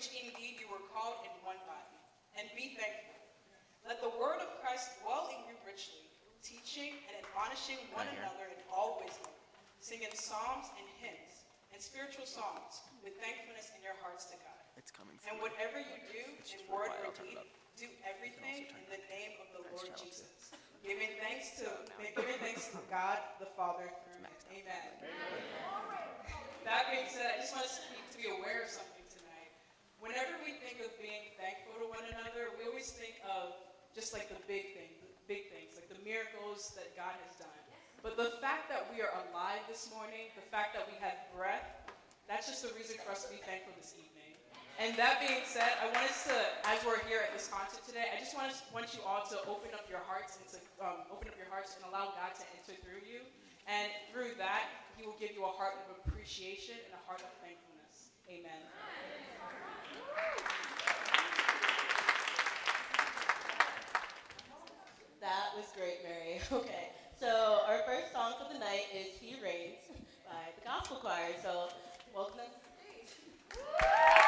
which indeed you were called in one body, and be thankful. Let the word of Christ dwell in you richly, teaching and admonishing one another in all wisdom, singing psalms and hymns and spiritual songs with thankfulness in your hearts to God. It's coming And whatever you do, in word or deed, do everything in the name of the Lord. Jesus, giving thanks to giving thanks to God the Father through him. Amen. That being said, I just want us to be aware of something. Whenever we think of being thankful to one another, we always think of just like the big things, big things, like the miracles that God has done. But the fact that we are alive this morning, the fact that we have breath, that's just a reason for us to be thankful this evening. And that being said, I want us to, as we're here at this concert today, I just want us, want you all to open up your hearts and to um, open up your hearts and allow God to enter through you. And through that, He will give you a heart of appreciation and a heart of thankfulness. Amen. That was great, Mary. Okay, so our first song for the night is He Reigns by the Gospel Choir. So welcome them to the stage.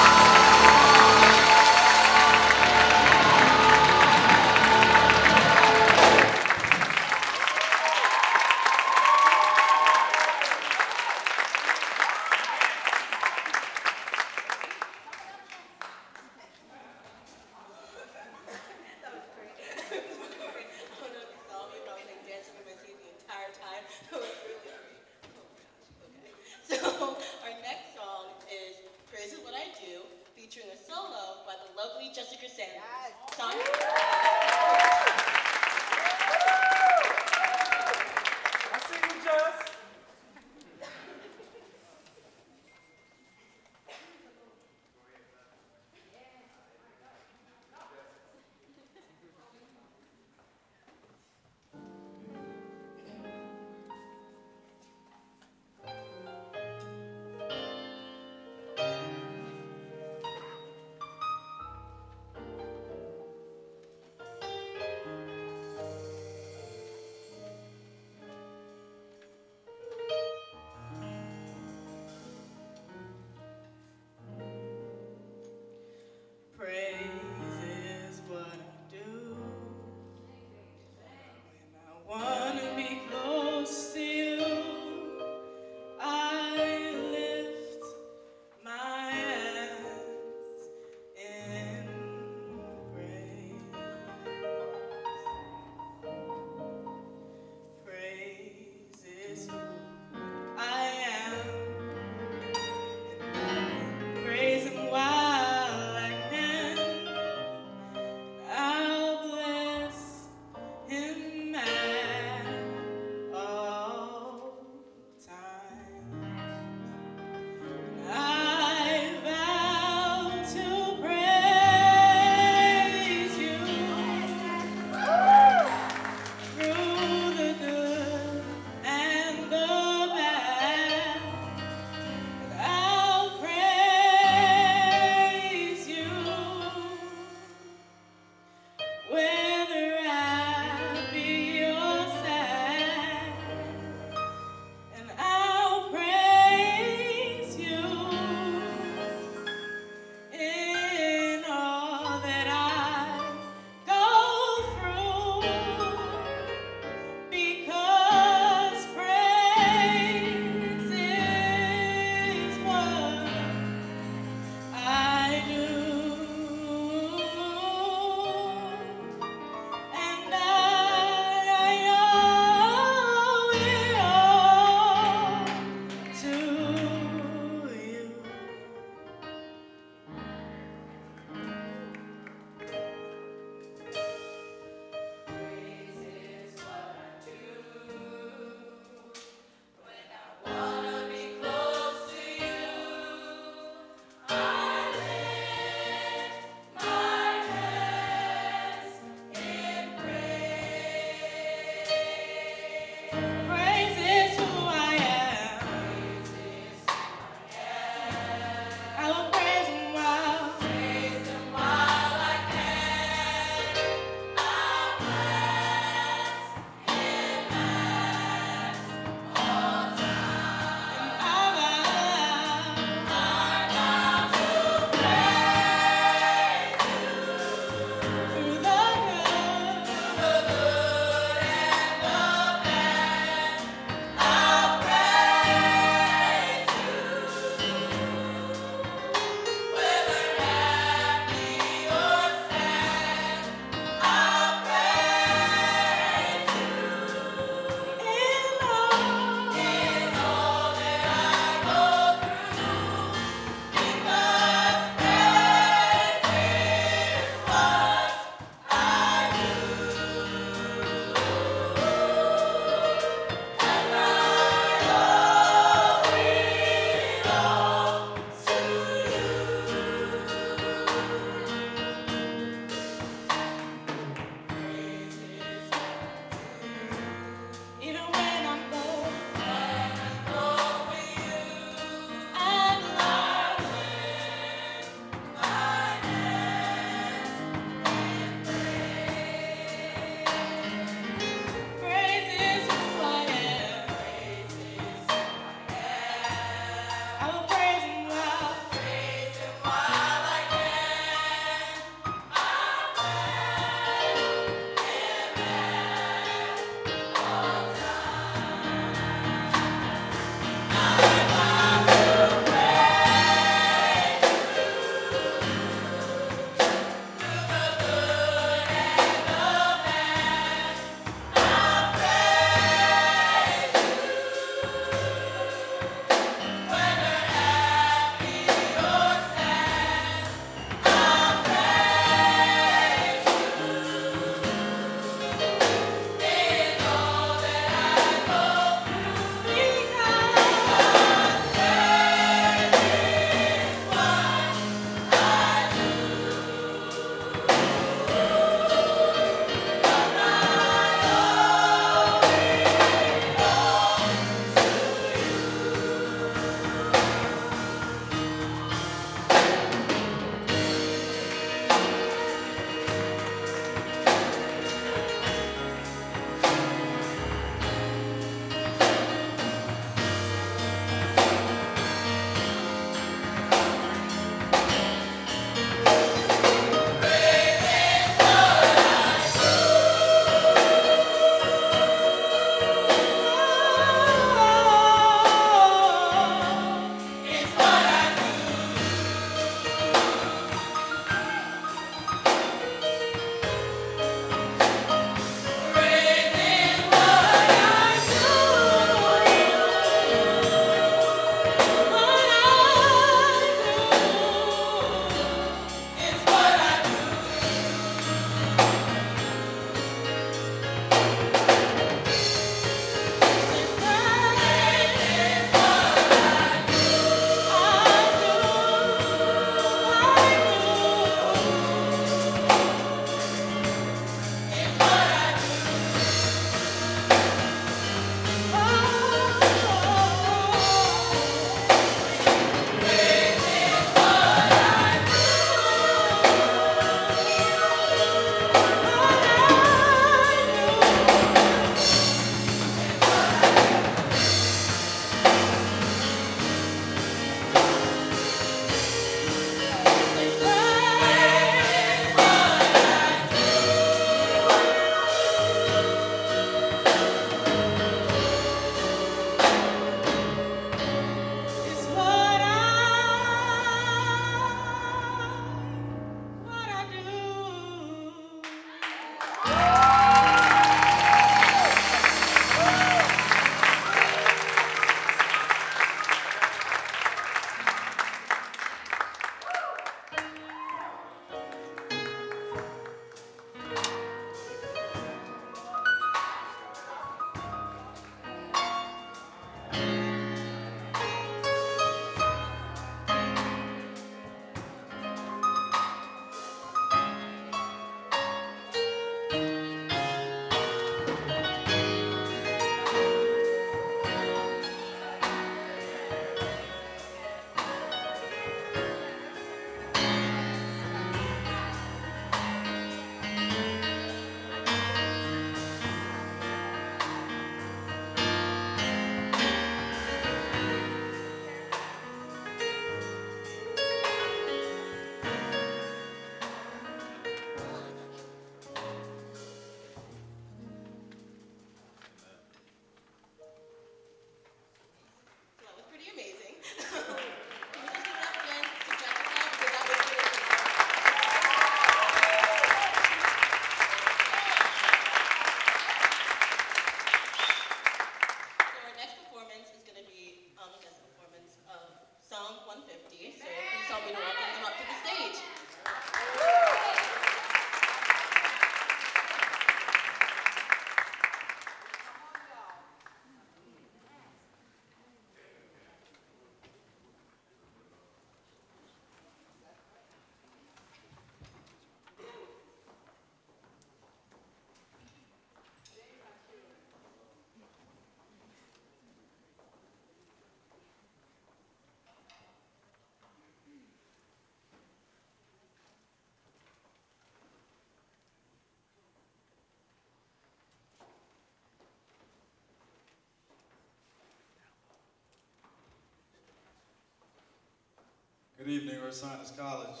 Good evening, Ursinus College.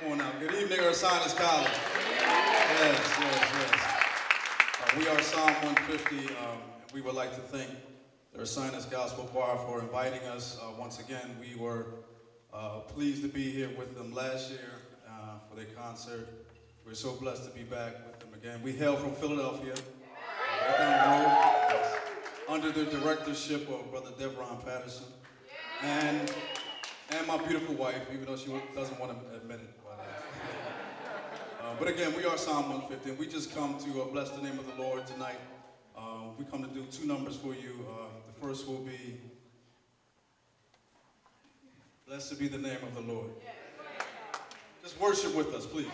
Come on now. Good evening, Ursinus College. Yes, yes, yes. Uh, we are Psalm 150. Um, we would like to thank the Ursinus Gospel Choir for inviting us. Uh, once again, we were uh, pleased to be here with them last year uh, for their concert. We're so blessed to be back with them again. We hail from Philadelphia, under the directorship of Brother Devron Patterson. And and my beautiful wife, even though she doesn't want to admit it. But, uh, uh, but again, we are Psalm 150, and we just come to uh, bless the name of the Lord tonight. Uh, we come to do two numbers for you. Uh, the first will be, Blessed be the name of the Lord. Just worship with us, please.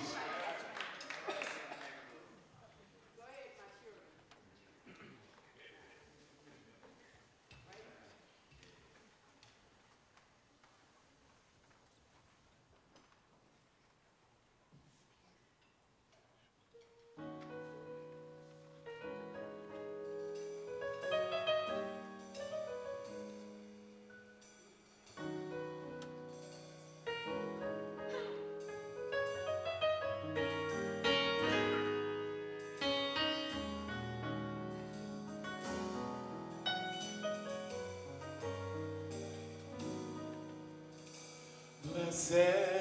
Blessed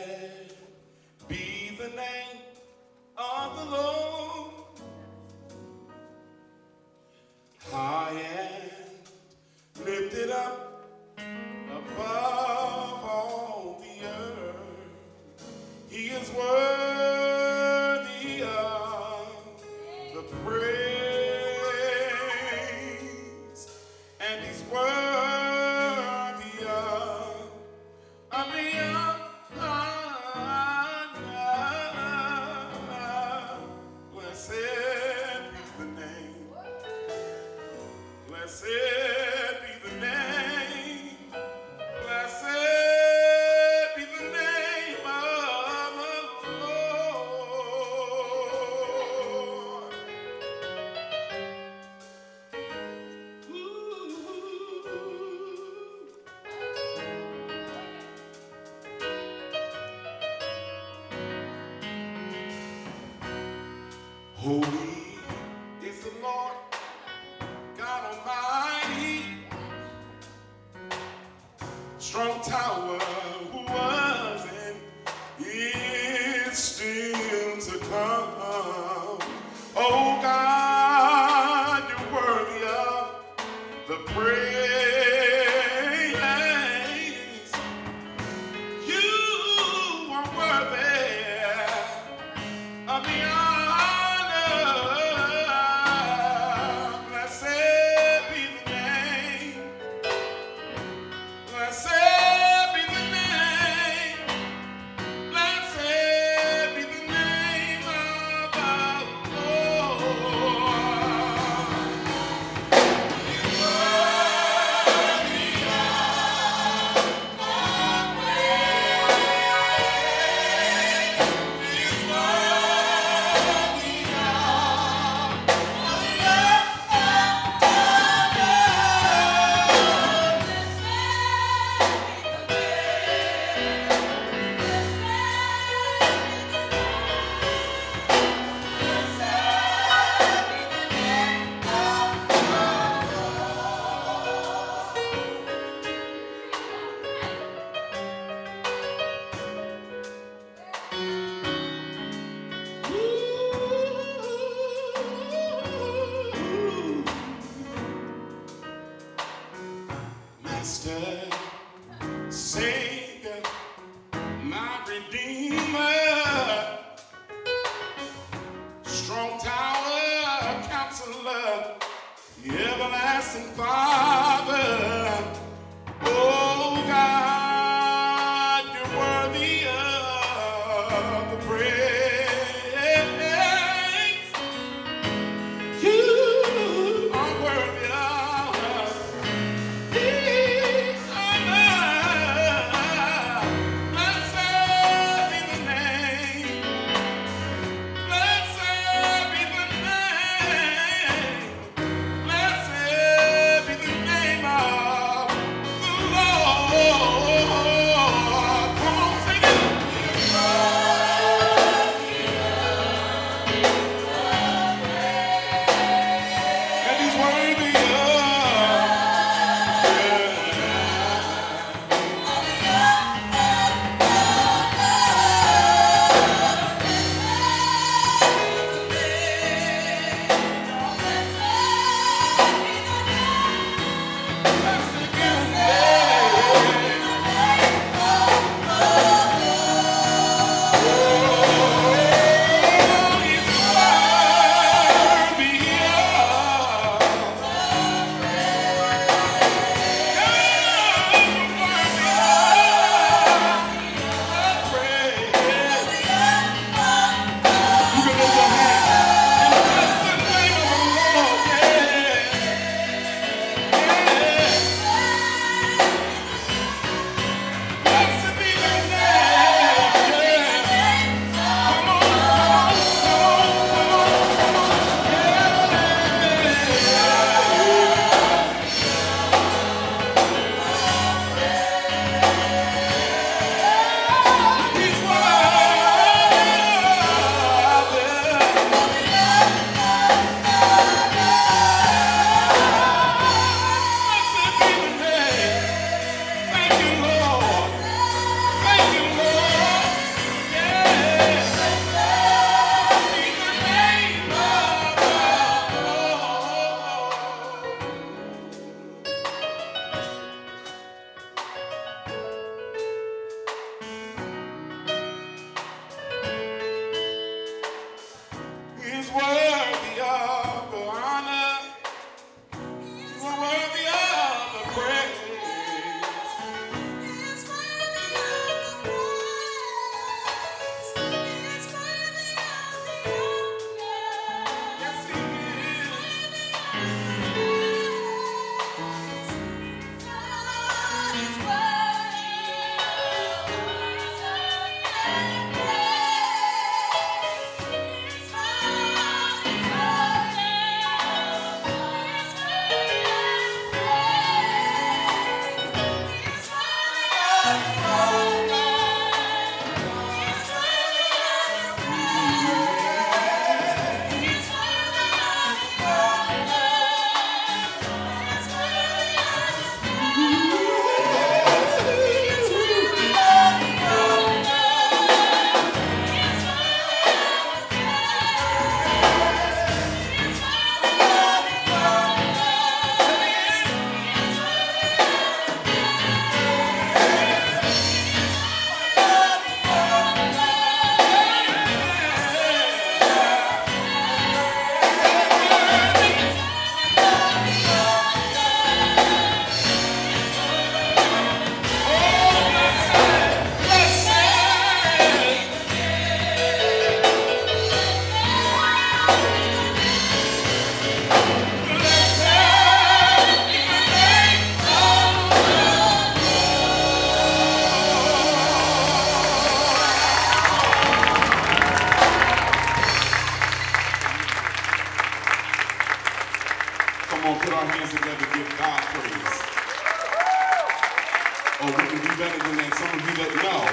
for you that know.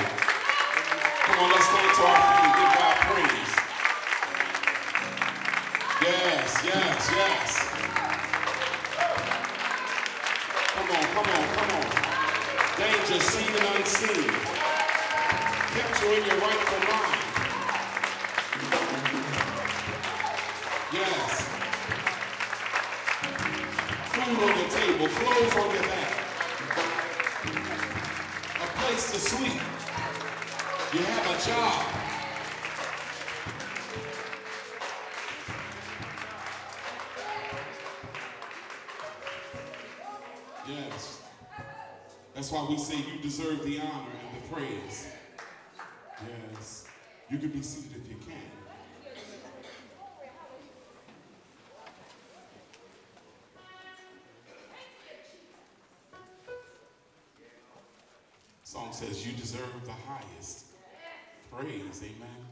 Come on, let's stand to our feet and give God praise. Yes, yes, yes. Come on, come on, come on. Danger seen and unseen. Kept you in your rightful mind. Yes. Food on the table, clothes on your back. Place to sleep. You have a job. Yes. That's why we say you deserve the honor and the praise. Yes. You can be seated deserve the highest praise. Amen.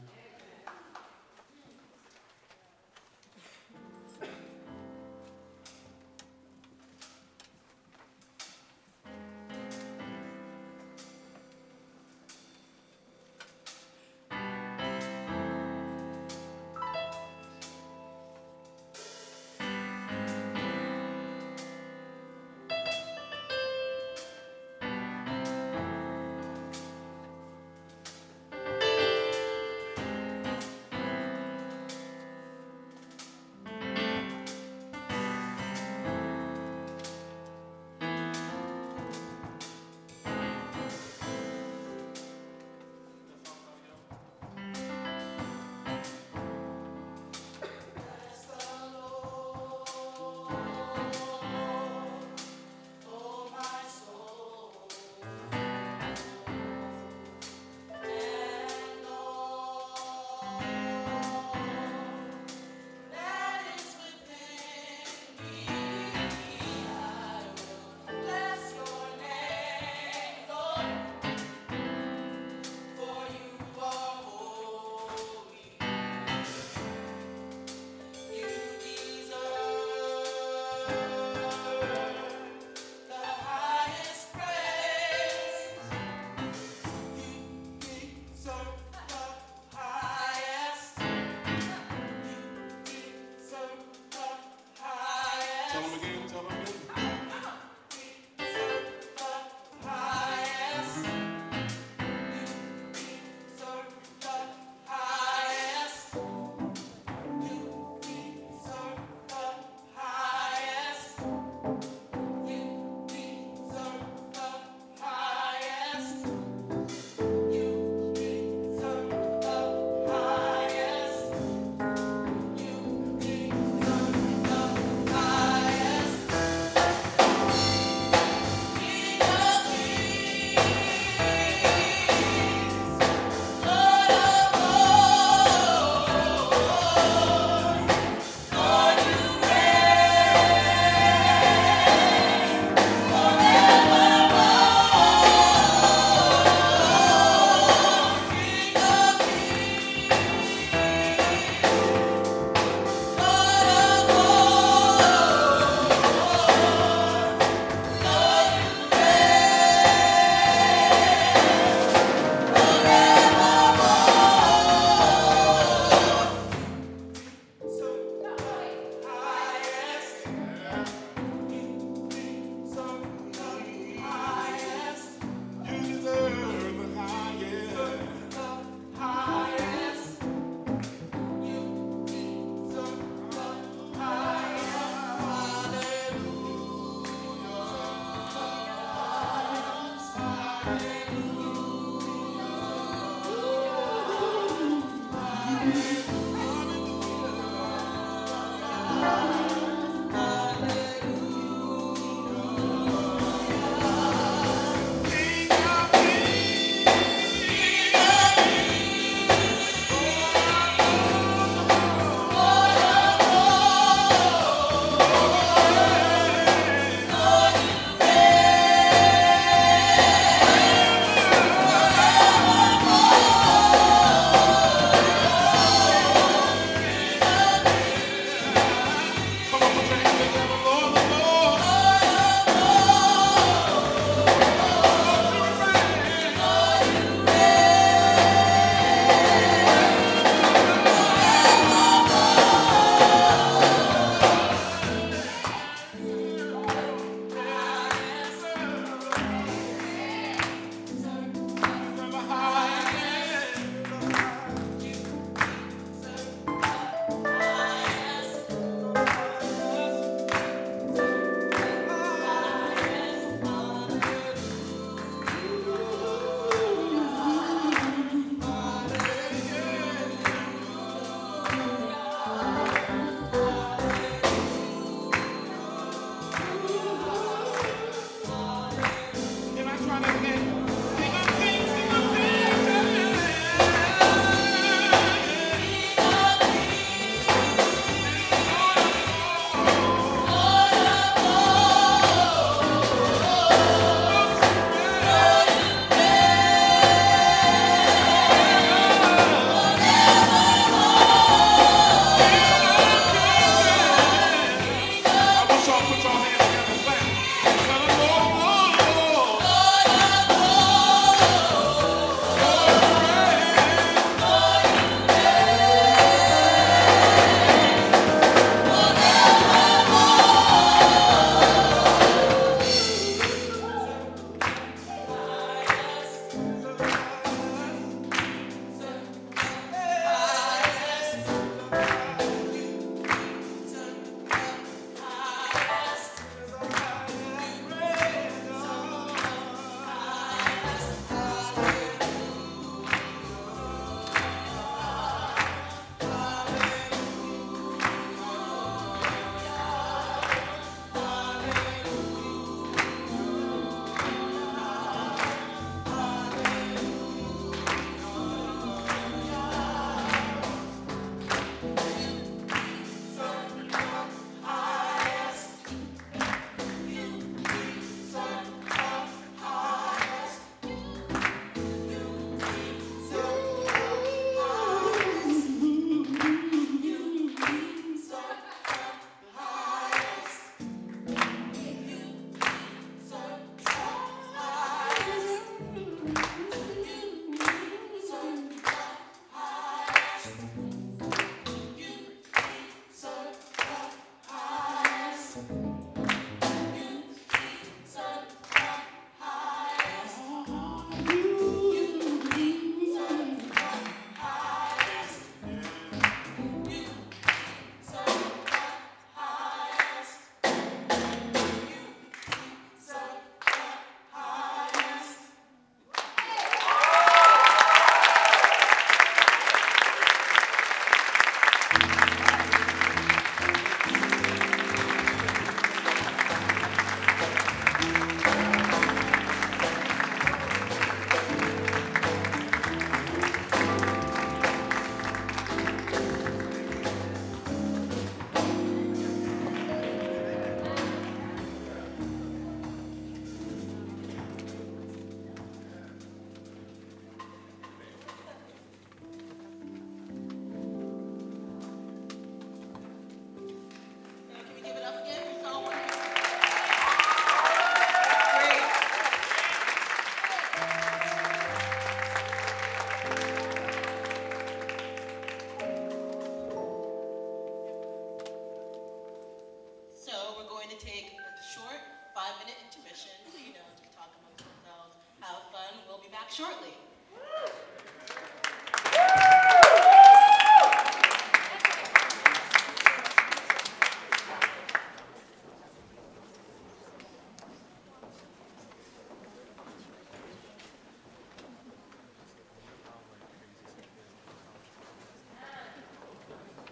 Shortly.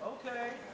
Okay.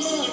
Could